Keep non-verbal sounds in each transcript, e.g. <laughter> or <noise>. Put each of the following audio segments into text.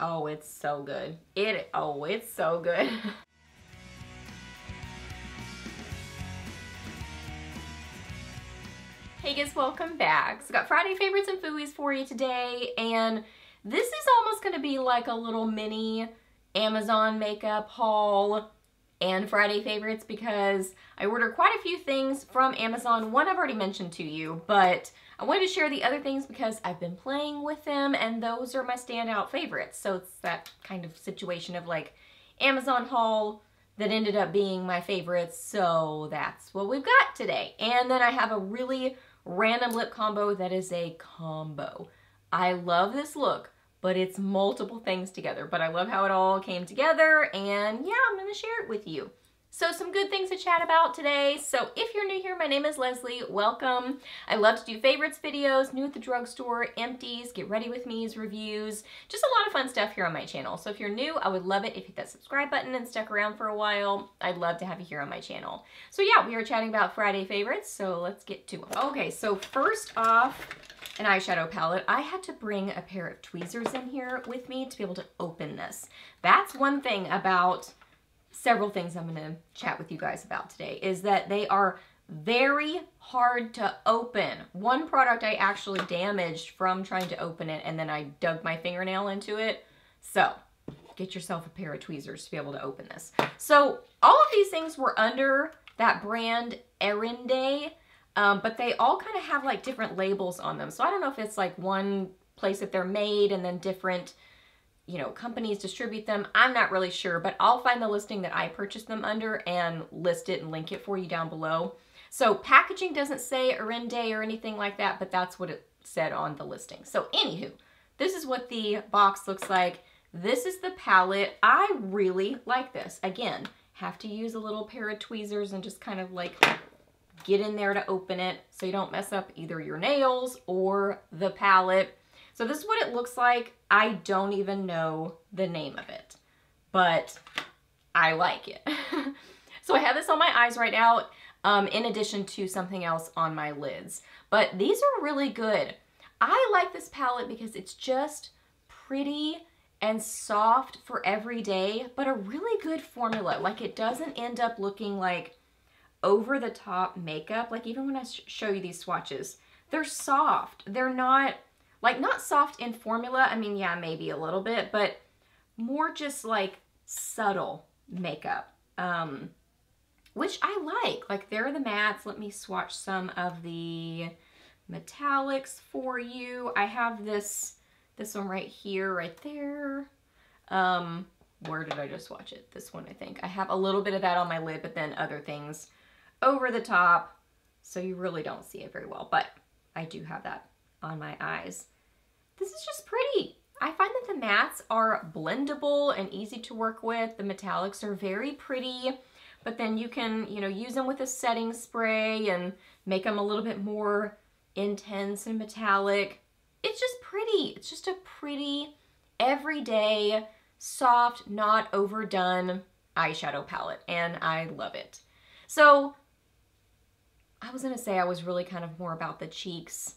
Oh, it's so good. It, oh, it's so good. <laughs> hey guys, welcome back. So got Friday favorites and fooeys for you today, and this is almost gonna be like a little mini Amazon makeup haul and Friday favorites because I order quite a few things from Amazon. One I've already mentioned to you, but I wanted to share the other things because I've been playing with them and those are my standout favorites. So it's that kind of situation of like Amazon haul that ended up being my favorites. So that's what we've got today. And then I have a really random lip combo that is a combo. I love this look but it's multiple things together. But I love how it all came together and yeah, I'm gonna share it with you. So some good things to chat about today. So if you're new here, my name is Leslie. Welcome. I love to do favorites videos, new at the drugstore, empties, get ready with me's, reviews, just a lot of fun stuff here on my channel. So if you're new, I would love it if you hit that subscribe button and stuck around for a while. I'd love to have you here on my channel. So yeah, we are chatting about Friday favorites, so let's get to them. Okay, so first off, an eyeshadow palette, I had to bring a pair of tweezers in here with me to be able to open this. That's one thing about several things I'm going to chat with you guys about today is that they are very hard to open. One product I actually damaged from trying to open it and then I dug my fingernail into it. So get yourself a pair of tweezers to be able to open this. So all of these things were under that brand Erinde, um, but they all kind of have like different labels on them. So I don't know if it's like one place that they're made and then different you know, companies distribute them. I'm not really sure, but I'll find the listing that I purchased them under and list it and link it for you down below. So packaging doesn't say Erinde or anything like that, but that's what it said on the listing. So anywho, this is what the box looks like. This is the palette. I really like this. Again, have to use a little pair of tweezers and just kind of like get in there to open it so you don't mess up either your nails or the palette. So this is what it looks like. I don't even know the name of it, but I like it. <laughs> so I have this on my eyes right now, um, in addition to something else on my lids. But these are really good. I like this palette because it's just pretty and soft for every day, but a really good formula. Like it doesn't end up looking like over the top makeup. Like even when I show you these swatches, they're soft. They're not like not soft in formula. I mean, yeah, maybe a little bit, but more just like subtle makeup, um, which I like. Like there are the mattes. Let me swatch some of the metallics for you. I have this, this one right here, right there. Um, where did I just swatch it? This one, I think. I have a little bit of that on my lid, but then other things over the top. So you really don't see it very well, but I do have that on my eyes. This is just pretty. I find that the mattes are blendable and easy to work with. The metallics are very pretty, but then you can, you know, use them with a setting spray and make them a little bit more intense and metallic. It's just pretty. It's just a pretty, everyday, soft, not overdone eyeshadow palette, and I love it. So I was gonna say I was really kind of more about the cheeks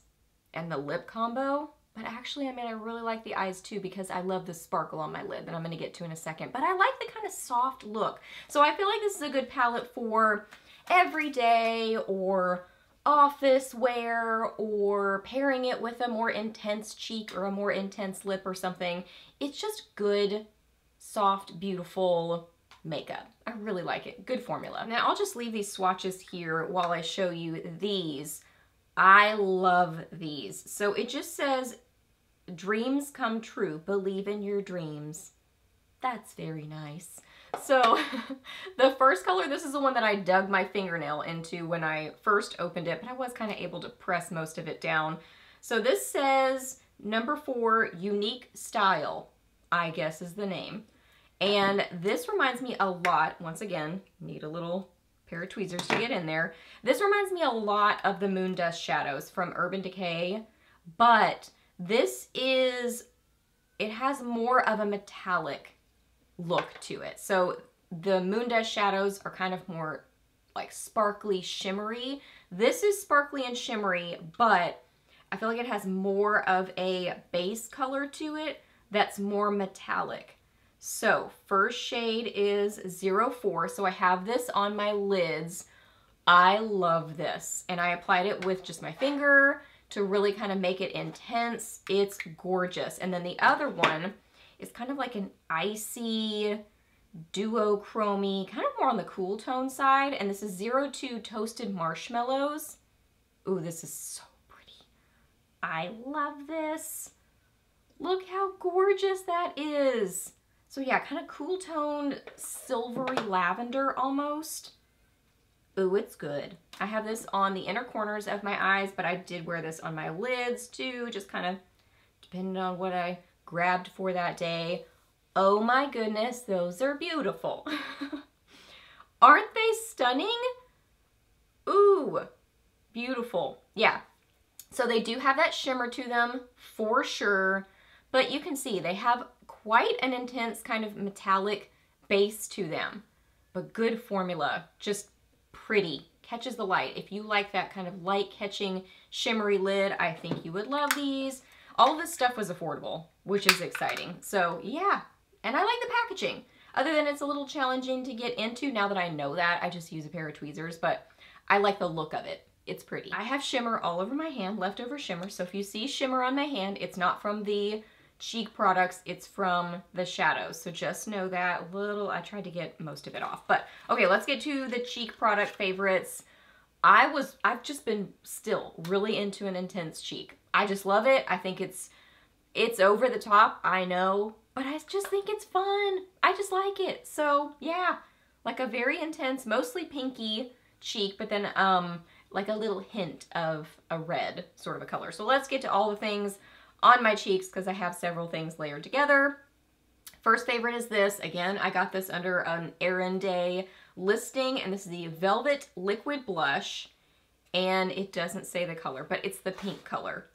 and the lip combo, but actually, I mean, I really like the eyes too because I love the sparkle on my lid that I'm going to get to in a second. But I like the kind of soft look. So I feel like this is a good palette for everyday or office wear or pairing it with a more intense cheek or a more intense lip or something. It's just good, soft, beautiful makeup. I really like it. Good formula. Now I'll just leave these swatches here while I show you these. I love these. So it just says dreams come true. Believe in your dreams. That's very nice. So <laughs> the first color, this is the one that I dug my fingernail into when I first opened it, but I was kind of able to press most of it down. So this says number four, unique style, I guess is the name. And this reminds me a lot, once again, need a little pair of tweezers to get in there. This reminds me a lot of the Moon Dust Shadows from Urban Decay, but this is, it has more of a metallic look to it. So the Moon Dust Shadows are kind of more like sparkly, shimmery. This is sparkly and shimmery, but I feel like it has more of a base color to it that's more metallic. So first shade is 04. So I have this on my lids. I love this. And I applied it with just my finger to really kind of make it intense. It's gorgeous. And then the other one is kind of like an icy duochromy, kind of more on the cool tone side. And this is 02 Toasted Marshmallows. Ooh, this is so pretty. I love this. Look how gorgeous that is. So yeah, kind of cool toned silvery lavender almost. Ooh, it's good. I have this on the inner corners of my eyes, but I did wear this on my lids too, just kind of depending on what I grabbed for that day. Oh my goodness, those are beautiful. <laughs> Aren't they stunning? Ooh, beautiful. Yeah, so they do have that shimmer to them for sure, but you can see they have quite an intense kind of metallic base to them, but good formula, just pretty, catches the light. If you like that kind of light catching shimmery lid, I think you would love these. All of this stuff was affordable, which is exciting. So yeah, and I like the packaging. Other than it's a little challenging to get into now that I know that, I just use a pair of tweezers, but I like the look of it. It's pretty. I have shimmer all over my hand, leftover shimmer. So if you see shimmer on my hand, it's not from the cheek products, it's from the shadows. So just know that little, I tried to get most of it off. But okay, let's get to the cheek product favorites. I was, I've just been still really into an intense cheek. I just love it. I think it's, it's over the top, I know, but I just think it's fun. I just like it. So yeah, like a very intense, mostly pinky cheek, but then um, like a little hint of a red sort of a color. So let's get to all the things on my cheeks because I have several things layered together. First favorite is this. Again, I got this under an Erinde listing, and this is the Velvet Liquid Blush, and it doesn't say the color, but it's the pink color.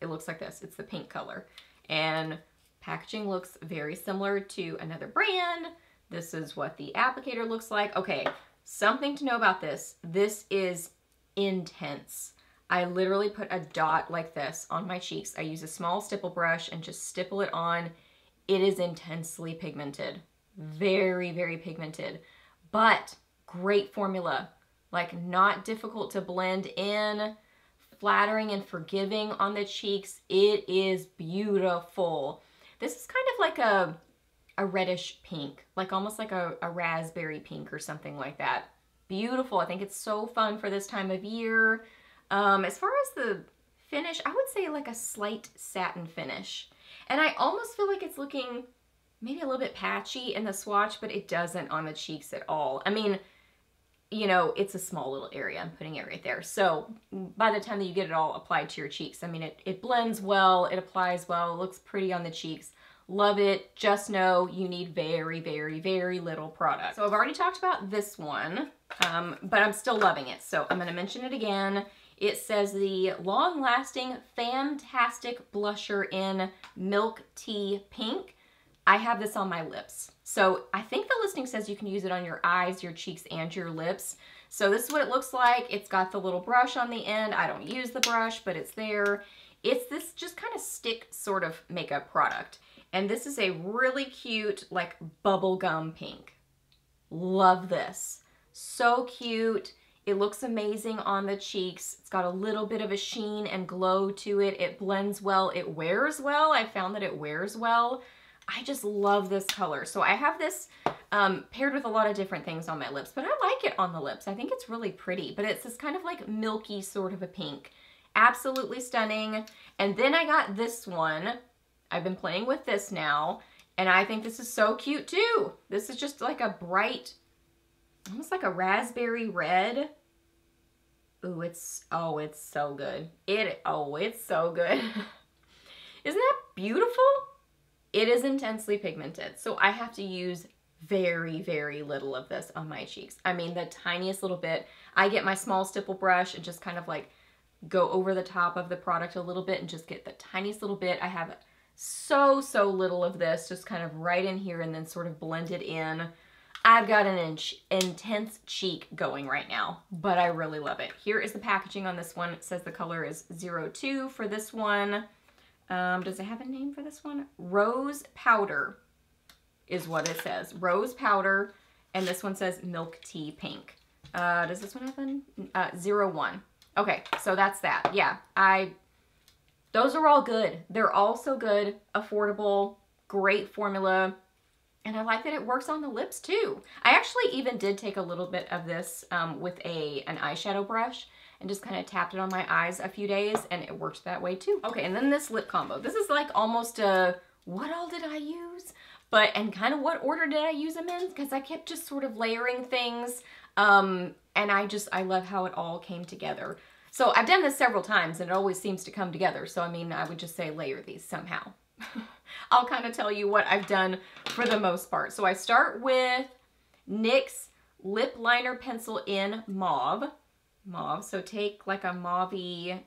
It looks like this. It's the pink color. And packaging looks very similar to another brand. This is what the applicator looks like. Okay, something to know about this. This is intense. I literally put a dot like this on my cheeks. I use a small stipple brush and just stipple it on. It is intensely pigmented. Very, very pigmented. But great formula. Like not difficult to blend in. Flattering and forgiving on the cheeks. It is beautiful. This is kind of like a, a reddish pink. Like almost like a, a raspberry pink or something like that beautiful. I think it's so fun for this time of year. Um, as far as the finish, I would say like a slight satin finish. And I almost feel like it's looking maybe a little bit patchy in the swatch, but it doesn't on the cheeks at all. I mean, you know, it's a small little area. I'm putting it right there. So by the time that you get it all applied to your cheeks, I mean, it, it blends well, it applies well, it looks pretty on the cheeks. Love it. Just know you need very, very, very little product. So I've already talked about this one, um, but I'm still loving it. So I'm going to mention it again. It says the long-lasting Fantastic Blusher in Milk Tea Pink. I have this on my lips. So I think the listing says you can use it on your eyes, your cheeks, and your lips. So this is what it looks like. It's got the little brush on the end. I don't use the brush, but it's there. It's this just kind of stick sort of makeup product. And this is a really cute, like bubblegum pink. Love this. So cute. It looks amazing on the cheeks. It's got a little bit of a sheen and glow to it. It blends well. It wears well. I found that it wears well. I just love this color. So I have this um, paired with a lot of different things on my lips, but I like it on the lips. I think it's really pretty, but it's this kind of like milky sort of a pink. Absolutely stunning. And then I got this one I've been playing with this now, and I think this is so cute too. This is just like a bright, almost like a raspberry red. Ooh, it's, oh, it's so good. It, oh, it's so good. <laughs> Isn't that beautiful? It is intensely pigmented, so I have to use very, very little of this on my cheeks. I mean, the tiniest little bit. I get my small stipple brush and just kind of like go over the top of the product a little bit and just get the tiniest little bit. I have so, so little of this, just kind of right in here and then sort of blended in. I've got an inch, intense cheek going right now, but I really love it. Here is the packaging on this one. It says the color is 02 for this one. Um, does it have a name for this one? Rose Powder is what it says. Rose Powder. And this one says Milk Tea Pink. Uh, does this one have a uh, zero one? Okay, so that's that. Yeah, I, those are all good. They're all so good, affordable, great formula. And I like that it works on the lips too. I actually even did take a little bit of this um, with a an eyeshadow brush and just kind of tapped it on my eyes a few days and it worked that way too. Okay, and then this lip combo. This is like almost a, what all did I use? But, and kind of what order did I use them in? Because I kept just sort of layering things. Um, and I just, I love how it all came together. So I've done this several times and it always seems to come together. So I mean, I would just say layer these somehow. <laughs> I'll kind of tell you what I've done for the most part. So I start with NYX Lip Liner Pencil in Mauve. Mauve. So take like a mauve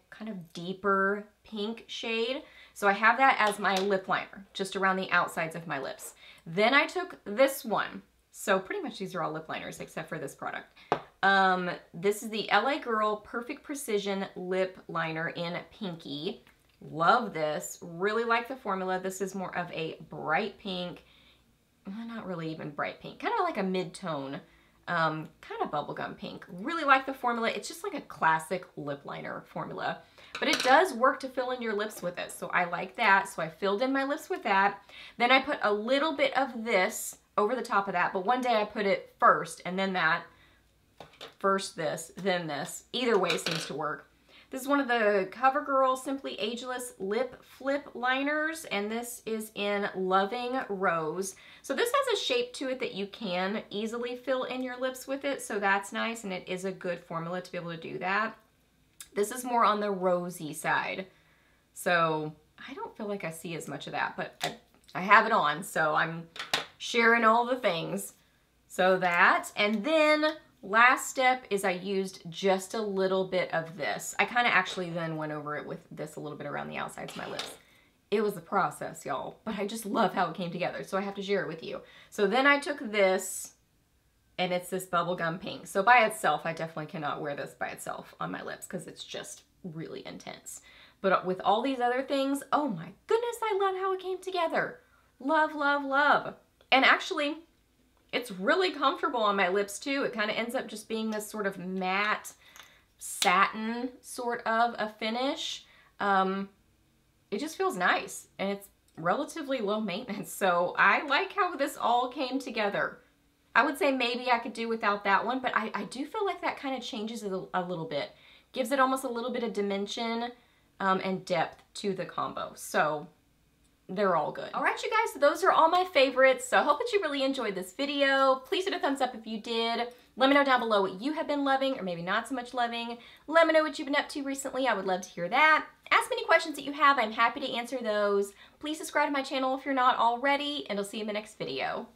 kind of deeper pink shade. So I have that as my lip liner, just around the outsides of my lips. Then I took this one. So pretty much these are all lip liners except for this product. Um, this is the LA Girl Perfect Precision Lip Liner in Pinky. Love this. Really like the formula. This is more of a bright pink. Not really even bright pink. Kind of like a mid-tone. Um, kind of bubblegum pink. Really like the formula. It's just like a classic lip liner formula. But it does work to fill in your lips with it. So I like that. So I filled in my lips with that. Then I put a little bit of this over the top of that. But one day I put it first and then that. First this, then this. Either way seems to work. This is one of the CoverGirl Simply Ageless Lip Flip Liners, and this is in Loving Rose. So this has a shape to it that you can easily fill in your lips with it, so that's nice, and it is a good formula to be able to do that. This is more on the rosy side, so I don't feel like I see as much of that, but I, I have it on, so I'm sharing all the things. So that, and then Last step is I used just a little bit of this. I kind of actually then went over it with this a little bit around the outsides of my lips. It was a process, y'all, but I just love how it came together, so I have to share it with you. So then I took this, and it's this bubblegum pink. So by itself, I definitely cannot wear this by itself on my lips because it's just really intense. But with all these other things, oh my goodness, I love how it came together. Love, love, love. And actually, it's really comfortable on my lips too. It kind of ends up just being this sort of matte satin sort of a finish. Um, it just feels nice and it's relatively low maintenance. So I like how this all came together. I would say maybe I could do without that one, but I, I do feel like that kind of changes it a, a, little bit. Gives it almost a little bit of dimension um, and depth to the combo. So they're all good. All right, you guys, those are all my favorites. So I hope that you really enjoyed this video. Please hit a thumbs up if you did. Let me know down below what you have been loving or maybe not so much loving. Let me know what you've been up to recently. I would love to hear that. Ask me any questions that you have. I'm happy to answer those. Please subscribe to my channel if you're not already, and I'll see you in the next video.